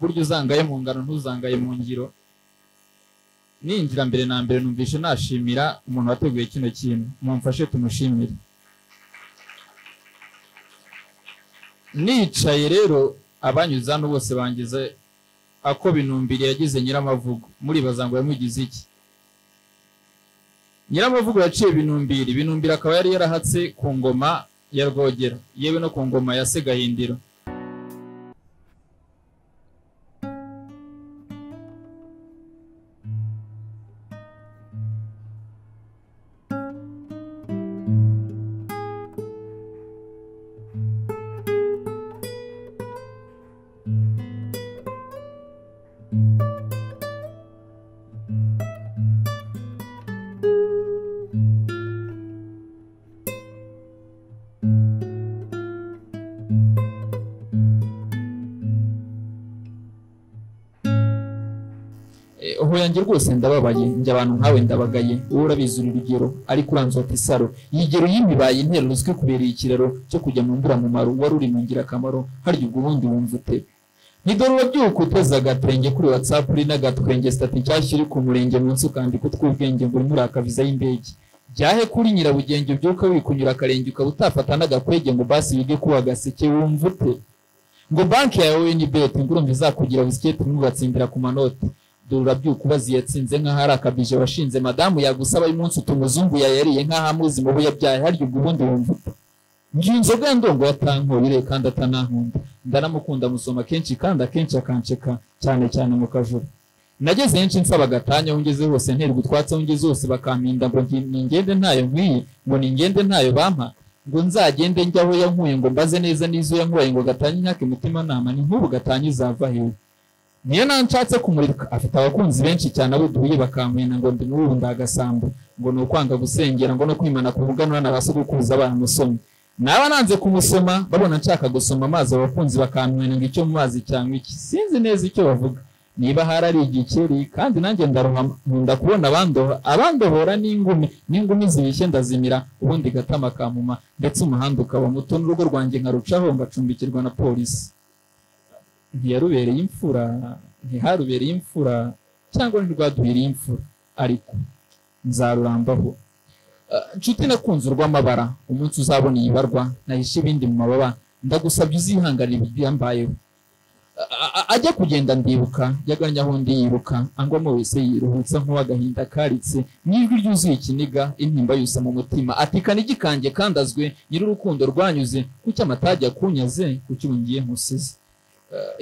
burya uzangaye mu ngano ntuzangaye mu ngiro. Ninjira mbere na mbere numvishe nashimira umuntu wateguye kino kintu. Mumfashe tumushimire. Nicaye rero abanyuze hano bose bangize ako binumbiri yagize nyiramavugo. Muribaza ngo yamugize iki? Nyiramavugo yaciye binumbiri. Binumbiri akaba yari yarahatse ku ngoma ya rwogera. Yewe no ku ngoma ya segahindiro. Aho yanjye rwose ndababaye njye abantu nkawe ndabagaye. Wowe urabizi uru rugero ariko uranzota isaro yigero y'imibaye intero uzwi kubereye ikiraro cyo kujya mu mburamumaro wari uri mu ngirakamaro. Harya ubwo ubundi wumva ute? Nidore urabyuka uteze agatwenge kuri whatsapp uri n'agatwenge sitati nshyashya uri ku murenge munsi ukandika utw'ubwenge ngo urimo urakaviza y'indege byahe kuri nyirabugenge ubyuka wikunyura akarenge ukaba utafata n'agakwege ngo basi wige kuba agaseke wumva ute? Ngo banki yawe ni beti ngo urumva izakugira busiketi ntugatsindira ku manoti. Dore urabyuka ubaza yatsinze nk'aho ari akabije washinze madamu yagusaba y'umunsi utumuzungu yayariye nk'aho amuzi mu buyabyaye harya ubwo ubundi wumva ngiyo inzoga ya ndongo yatankorire kandi atanankunda ndaramukunda musoma kenshi kandi akenshi akansheka cyane cyane mu kajoro nageze henshi nsaba agatanya aho ngeze hose nterwa utwatsi aho ngeze hose bakampinda ngo ningende ntayo nkwiye ngo ningende ntayo bampa ngo nzagende njya aho yankuye ngo mbaze neza n'izo yankuye ngo gatanye imyaka imitima nama ni nk'ubu gatanye uzava hewe niyo nta nshatse kumurika. Afite abakunzi benshi cyane abo duhuye bakamwena ngo ndi n'ubu ndagasambu. Ngo ni ukwanga gusengera ngo no kwimana ku muganura na ba sogokuruza baramusomye naba nanze kumusoma babona nshaka gusoma amazi abakunzi bakamwena ngo icyo mu mazi cyangwa iki? Sinzi neza icyo bavuga. Niba hari ari igikeri kandi nanjye ndarohama nkunda kubona abandohora n'ingumi n'ingumi zibishye ndazimira ubundi gatama kamuma ndetse umuhanda ukaba muto n'urugo rwanjye nkarucaho ngacumbikirwa na polisi. Ntiyarubereye imfura ntiharubereye imfura cyangwa ntirwaduhiriye imfura. Ariko nzarurambaho inshuti nakunze urw'amabara umunsi uzabona iyi barwa nahishe ibindi mu mababa. Ndagusabye uzihanganira ibyambayeho ajya kugenda ndibuka yagannye aho ndi yiruka angwamo wese yiruhutsa nk'uw'agahinda karitse n'ijwi ryuzuye ikiniga intimba yusa mu mutima. Atikana igikange kandi azwe nyir'urukundo rwanyuze kuki amatage akunyaze kuki ungiye nkusize?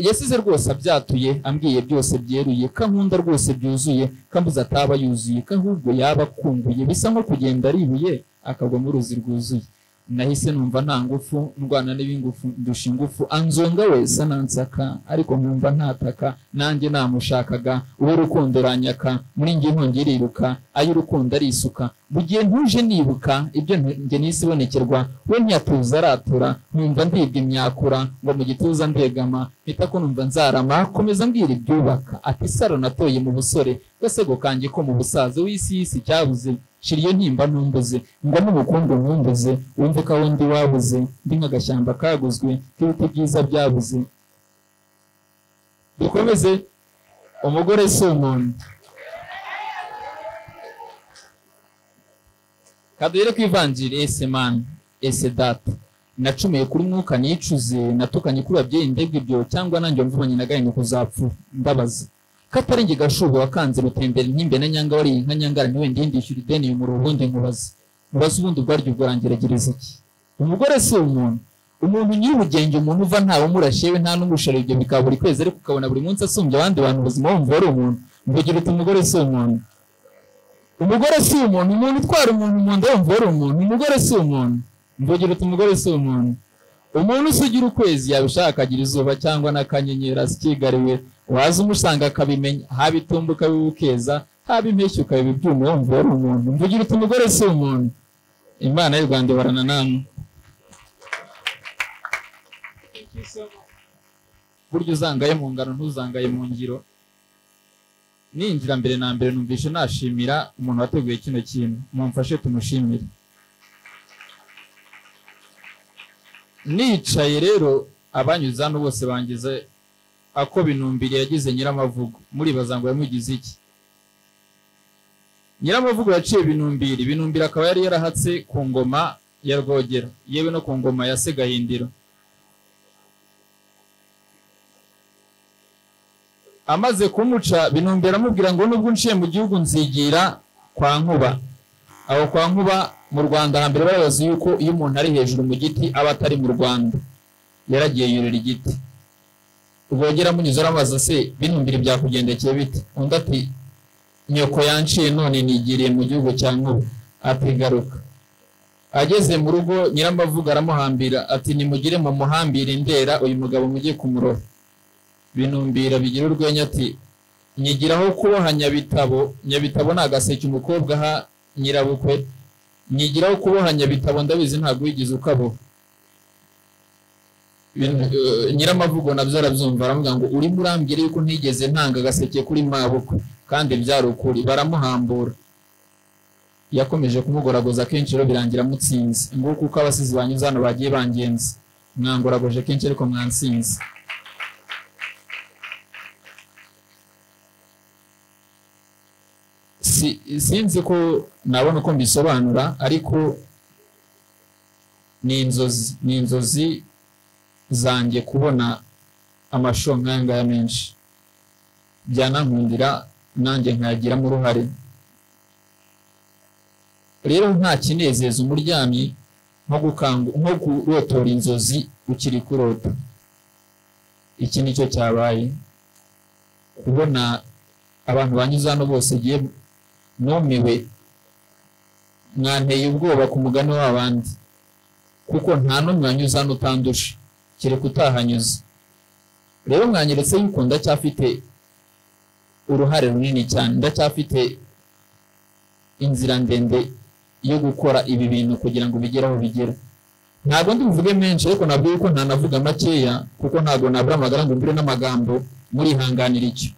Yasize rwose abyatuye ambwiye byose byeruye ko ankunda rwose byuzuye ko ambuze ataba yuzuye ko ahubwo yaba akumbuye bisa nko kugenda ari ibuye akagwa mu ruzi rwuzuye. Nahise numva nta ngufu ndwana n'ibingufu ndusha ingufu. Anzonga wese anansaka ariko nkumva ntataka nanjye namushakaga. Uwo urukundo ranyaka muri njye inkongi iriruka ay'urukundo arisuka. Mu gihe ntuje nibuka ibyo njye nisi ibonekerwa. We ntiyatuza aratura nkumva ndibwa imyakura ngo mu gituza ndegama mpita ko numva nzarama. Komeza mbwira ibyubaka. Ati saro natoye mu busore. Gasego kanjye ko mu busaza w'isi y'isi cyabuze shira iyo ntimba ntumbuze ngo n'ubukungu nkumbuze wumve ko aho ndi wabuze ndi nk'agashyamba kaguzwe k'ibiti byiza byabuze. Dukomeze umugore si umuntu kaduhere ku ivanjiri ese mani ese data nacumuye kuri mwuka nicuze natukanye kuri babyeyi ndebwe ibyo cyangwa nanjye mvumanye na gahinda kuzapfa ndabaza. Katari njye gashubo wakanze rutembera intimbe na nyanga wariye inka nyangara ntiwende yindishyura ideni yumura ubundi nkubaze nkubaze ubundi ubwaryo bwarangerageriza iki? Umugore si umuntu. Umuntu nyir'ubugenge umuntu uva ntawe umurashe we nta n'umushara ibyo bikaba buri kwezi ariko ukabona buri munsi asumbya abandi bantu ubuzima wumva ari umuntu. Mvugira uti umugore si umuntu. Umugore si umuntu. Umuntu utwara umuntu mu nda wumva ari umuntu. Umugore si umuntu. Mvugira uti umugore si umuntu. Umuntu usugira ukwezi yabishaka akagira izuba cyangwa n'akanyenyeri asikigariwe waza umusanga akabimenya. Haba itumba ukabibukeza haba impeshyi ukabiba ibyuma wumva ari umuntu. Mvugira uti umugore si umuntu. Imana y'u rwanda ibarana namwe. Burya uzangaye mu ngano ntuzangaye mu ngiro. Ninjira mbere na mbere numvishe nashimira umuntu wateguye kino kintu. Mumfashe tumushimire. Nicaye rero abanyuze hano bose bangize ako binumbiri yagize nyiramavugo. Muribaza ngo yamugize iki? Nyiramavugo yaciye binumbiri. Binumbiri akaba yari yarahatse ku ngoma ya rwogera. Yewe no ku ngoma ya se gahindiro amaze kumuca binumbira aramubwira ngo nubwo unciye mu gihugu nzigira kwa nkuba. Aho kwa nkuba mu rwanda hambere barabazi yuko iyo umuntu ari hejuru mu giti aba atari mu rwanda. Yaragiye yurira igiti. Rwogera amunyuze aramubaza se binumbira byakugendekeye bite? Undi ati nyoko yanciye none nigiriye mu gihugu cya nkuba ati garuka. Ageze mu rugo nyiramavuga aramuhambira ati nimugire mu muhambire ndera uyu mugabo mujye kumuroha binumbira bigira urwenya ati nyigiraho kuboha nyabitabo. Nyabitabo ni agaseke umukobwa aha nyirabukwe. Nyigiraho kuboha nyabitabo ndabizi ntabwo wigeze ukaboha nyiramavugo na byo arabyumva aravuga ngo urimo urambwira yuko ntigeze ntanga agaseke kuri mabukwe kandi byari ukuri. Baramuhambura. Yakomeje kumugoragoza kenshi rero birangira amutsinze. Nguko uko abasizi banyuze hano bagiye bangenza mwangoragoje kenshi ariko mwansinze. Sinzi ko nabona uko mbisobanura ariko ni inzozi ni inzozi zanjye kubona amashusho nk'aya ngaya menshi. Byanankundira nanjye nkayagiramo uruhare. Rero nta kinezeza umuryamyi nko kurotora inzozi ukiri kurota. Iki ni cyo cyabaye. Kubona abantu banyuze hano bose numiwe mwanteye ubwoba ku mugani w'abandi. Kuko nta n'umwe wanyuze hano utandusha kereka utahanyuze rero mwanyeretse yuko ndacyafite uruhare runini cyane. Ndacyafite inzira ndende yo gukora ibi bintu kugira ngo bigere aho bigera ntabwo ndi buvuge menshi ariko nabwo yuko ntanavuga makeya kuko ntabwo nabura amagara ngo mbure n'amagambo murihanganira icyo.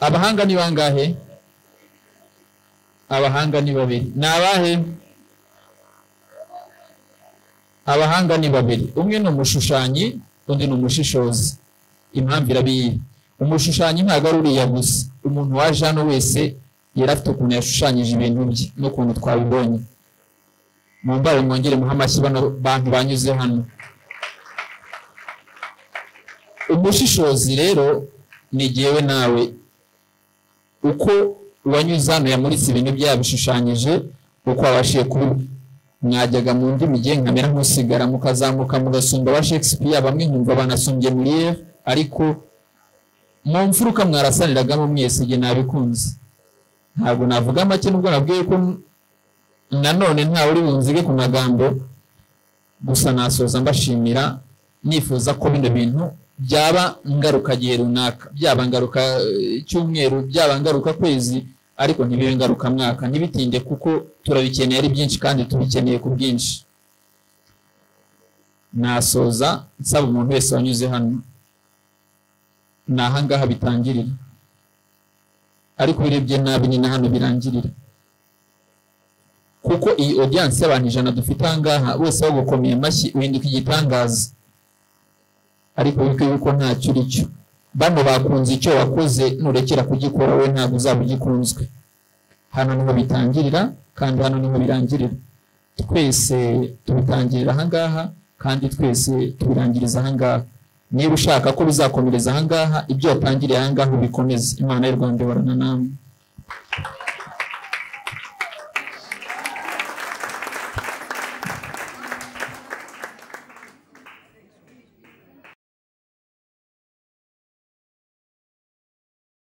Abahanga ni bangahe? Abahanga ni babiri. Ni abahe? Abahanga ni babiri. Umwe ni umushushanyi undi ni umushishozi impamvu irabiye. Umushushanyi ntabwo ari uriya gusa. Umuntu waje hano wese yari afite ukuntu yashushanyije ibintu bye n'ukuntu twabibonye. Mu mbare mwongere muhe amashyi bano bantu banyuze hano. Umushishozi rero ni jyewe nawe. Uko uwanyuze hano yamuritse ibintu byabishushanyije uko wabashije kubi mwajyaga mu ndimi igihe nkamera nk'usigara mukazamuka mugasumba ba Shakespeare bamwe nkumva banasumbye Molière ariko mu mfuruka mwarasaniragamo mwese igihe nabikunze. Ntabwo navuga make nubwo nabwiye ko nanone ntawe uri bunzige ku magambo gusa nasoza mbashimira nifuza ko bino bintu byaba ngarukagihe runaka. Byaba ngaruka cyumweru byaba ngaruka kwezi ariko ntibibe ngaruka mwaka. Ntibitinde kuko turabikeneye ari byinshi kandi tubikeneye ku bwinshi. Nasoza nsaba umuntu wese wanyuze hano. Ni ahangaha bitangirira. Ariko urebye nabi ni na hano birangirira. Kuko iyi audience y'abantu ijana dufite ahangaha bose bagukomeye amashyi uhinduka igitangaza. Ariko wibuke yuko ntacyo uri cyo bano bakunze icyo wakoze nurekera kugikora we ntabwo uzaba ugikunzwe. Hano ni ho bitangirira kandi hano ni ho birangirira. Twese tubitangirira ahangaha kandi twese tubirangiriza ahangaha niba ushaka ko bizakomereza ahangaha ibyo watangiriye ahangaha ubikomeze. Imana y'u rwanda ibarana namwe.